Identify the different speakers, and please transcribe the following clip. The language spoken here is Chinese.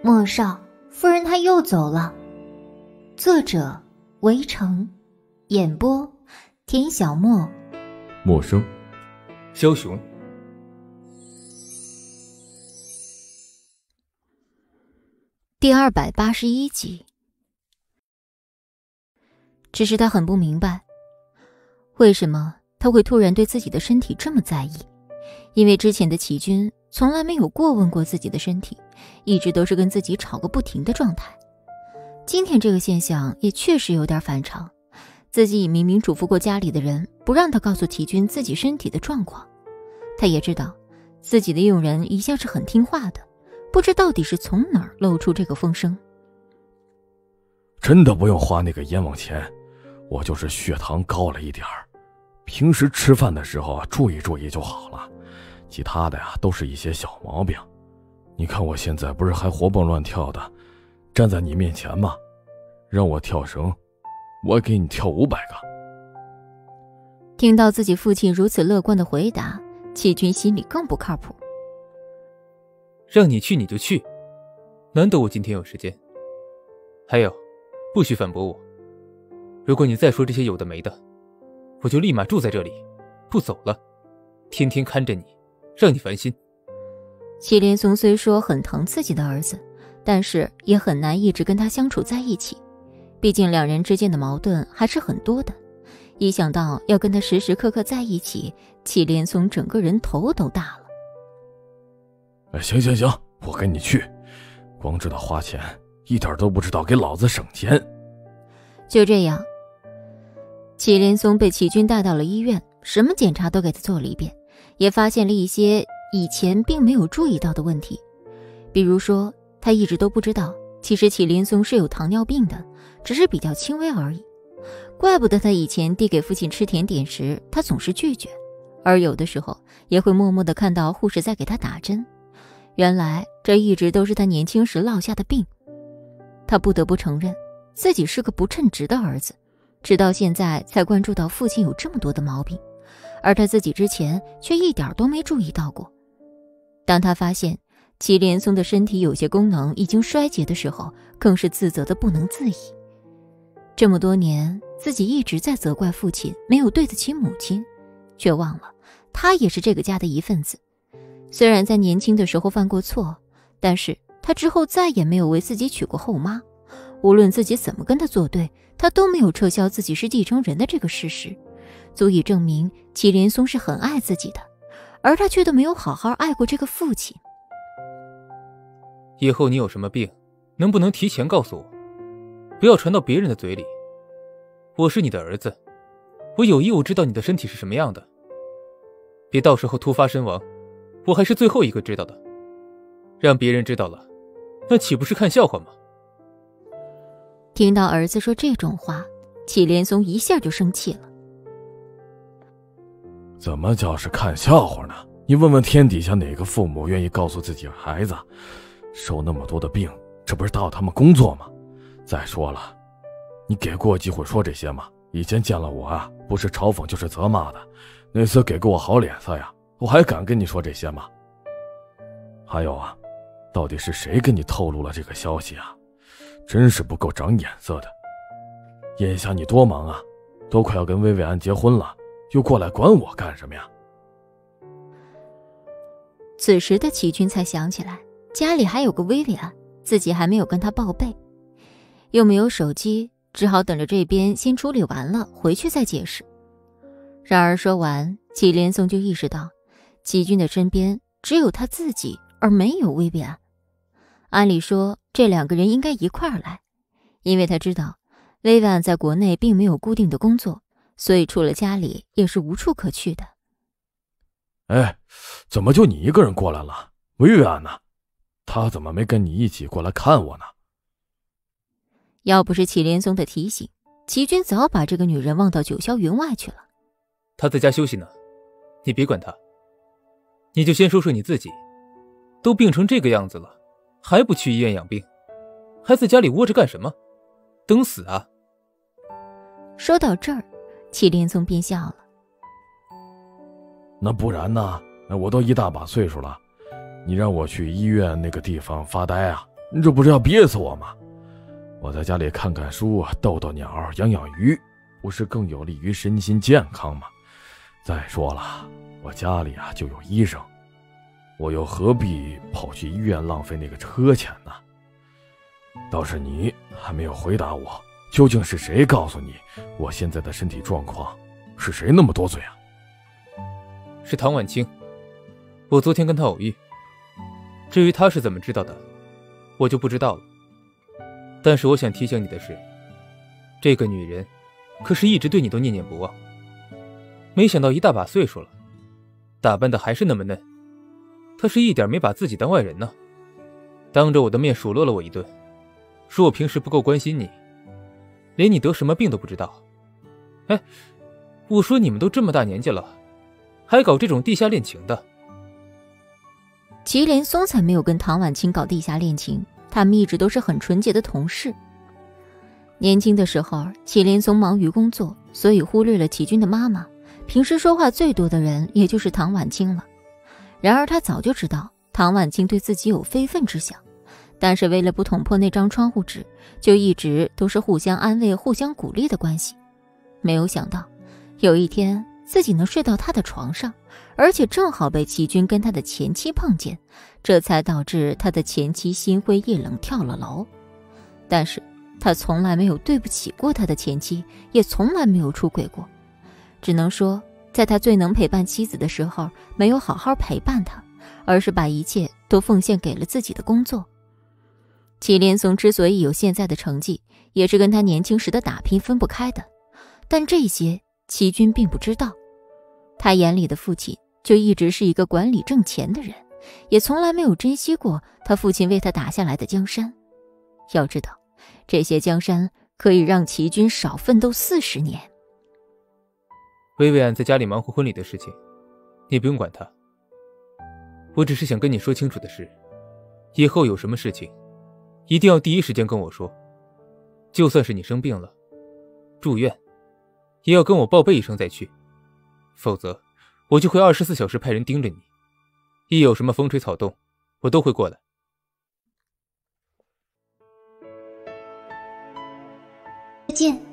Speaker 1: 莫少，夫人她又走了。作者：围城，演播：田小莫，
Speaker 2: 陌生，
Speaker 3: 枭雄。
Speaker 1: 第二百八十一集。只是他很不明白，为什么他会突然对自己的身体这么在意？因为之前的齐军从来没有过问过自己的身体，一直都是跟自己吵个不停的状态。今天这个现象也确实有点反常，自己已明明嘱咐过家里的人，不让他告诉齐军自己身体的状况。他也知道，自己的佣人一向是很听话的。不知到底是从哪儿露出这个风声。
Speaker 2: 真的不用花那个冤枉钱，我就是血糖高了一点儿，平时吃饭的时候注意注意就好了，其他的呀都是一些小毛病。你看我现在不是还活蹦乱跳的，站在你面前吗？让我跳绳，我给你跳五百个。
Speaker 1: 听到自己父亲如此乐观的回答，齐军心里更不靠谱。
Speaker 3: 让你去你就去，难得我今天有时间。还有，不许反驳我。如果你再说这些有的没的，我就立马住在这里，不走了，天天看着你，让你烦心。
Speaker 1: 祁连松虽说很疼自己的儿子，但是也很难一直跟他相处在一起，毕竟两人之间的矛盾还是很多的。一想到要跟他时时刻刻在一起，祁连松整个人头都大了。
Speaker 2: 行行行，我跟你去，光知道花钱，一点都不知道给老子省钱。
Speaker 1: 就这样，祁连松被祁军带到了医院，什么检查都给他做了一遍，也发现了一些以前并没有注意到的问题，比如说他一直都不知道，其实祁连松是有糖尿病的，只是比较轻微而已。怪不得他以前递给父亲吃甜点时，他总是拒绝，而有的时候也会默默的看到护士在给他打针。原来这一直都是他年轻时落下的病，他不得不承认自己是个不称职的儿子，直到现在才关注到父亲有这么多的毛病，而他自己之前却一点都没注意到过。当他发现祁连松的身体有些功能已经衰竭的时候，更是自责的不能自已。这么多年，自己一直在责怪父亲没有对得起母亲，却忘了他也是这个家的一份子。虽然在年轻的时候犯过错，但是他之后再也没有为自己娶过后妈。无论自己怎么跟他作对，他都没有撤销自己是继承人的这个事实，足以证明祁连松是很爱自己的，而他却都没有好好爱过这个父亲。
Speaker 3: 以后你有什么病，能不能提前告诉我，不要传到别人的嘴里？我是你的儿子，我有义务知道你的身体是什么样的，别到时候突发身亡。我还是最后一个知道的，让别人知道了，那岂不是看笑话吗？
Speaker 1: 听到儿子说这种话，祁连松一下就生气了。
Speaker 2: 怎么叫是看笑话呢？你问问天底下哪个父母愿意告诉自己孩子，受那么多的病，这不是盗他们工作吗？再说了，你给过机会说这些吗？以前见了我啊，不是嘲讽就是责骂的，那次给过我好脸色呀。我还敢跟你说这些吗？还有啊，到底是谁跟你透露了这个消息啊？真是不够长眼色的。眼下你多忙啊，都快要跟薇薇安结婚了，又过来管我干什么呀？
Speaker 1: 此时的齐军才想起来，家里还有个薇薇安，自己还没有跟他报备，又没有手机，只好等着这边先处理完了，回去再解释。然而说完，祁连松就意识到。齐军的身边只有他自己，而没有薇薇安。按理说，这两个人应该一块儿来，因为他知道薇薇安在国内并没有固定的工作，所以除了家里也是无处可去的。
Speaker 2: 哎，怎么就你一个人过来了？薇薇安呢？她怎么没跟你一起过来看我呢？
Speaker 1: 要不是祁连松的提醒，齐军早把这个女人忘到九霄云外去了。
Speaker 3: 她在家休息呢，你别管她。你就先说说你自己，都病成这个样子了，还不去医院养病，还在家里窝着干什么？等死啊！
Speaker 1: 说到这儿，祁连松便笑了。
Speaker 2: 那不然呢？我都一大把岁数了，你让我去医院那个地方发呆啊？你这不是要憋死我吗？我在家里看看书，逗逗鸟，养养鱼，不是更有利于身心健康吗？再说了，我家里啊就有医生，我又何必跑去医院浪费那个车钱呢？倒是你还没有回答我，究竟是谁告诉你我现在的身体状况？是谁那么多嘴啊？
Speaker 3: 是唐婉清，我昨天跟她偶遇。至于她是怎么知道的，我就不知道了。但是我想提醒你的是，这个女人可是一直对你都念念不忘。没想到一大把岁数了，打扮的还是那么嫩。她是一点没把自己当外人呢，当着我的面数落了我一顿，说我平时不够关心你，连你得什么病都不知道。哎，我说你们都这么大年纪了，还搞这种地下恋情的？
Speaker 1: 祁连松才没有跟唐婉清搞地下恋情。他们一直都是很纯洁的同事。年轻的时候，祁连松忙于工作，所以忽略了祁军的妈妈。平时说话最多的人，也就是唐婉清了。然而他早就知道唐婉清对自己有非分之想，但是为了不捅破那张窗户纸，就一直都是互相安慰、互相鼓励的关系。没有想到，有一天自己能睡到他的床上。而且正好被齐军跟他的前妻碰见，这才导致他的前妻心灰意冷跳了楼。但是他从来没有对不起过他的前妻，也从来没有出轨过。只能说，在他最能陪伴妻子的时候，没有好好陪伴她，而是把一切都奉献给了自己的工作。祁连松之所以有现在的成绩，也是跟他年轻时的打拼分不开的。但这些齐军并不知道，他眼里的父亲。就一直是一个管理挣钱的人，也从来没有珍惜过他父亲为他打下来的江山。要知道，这些江山可以让齐军少奋斗四十年。
Speaker 3: 薇薇安在家里忙活婚礼的事情，你不用管她。我只是想跟你说清楚的是，以后有什么事情，一定要第一时间跟我说。就算是你生病了，住院，也要跟我报备一声再去，否则。我就会二十四小时派人盯着你，一有什么风吹草动，我都会过来。
Speaker 1: 再见。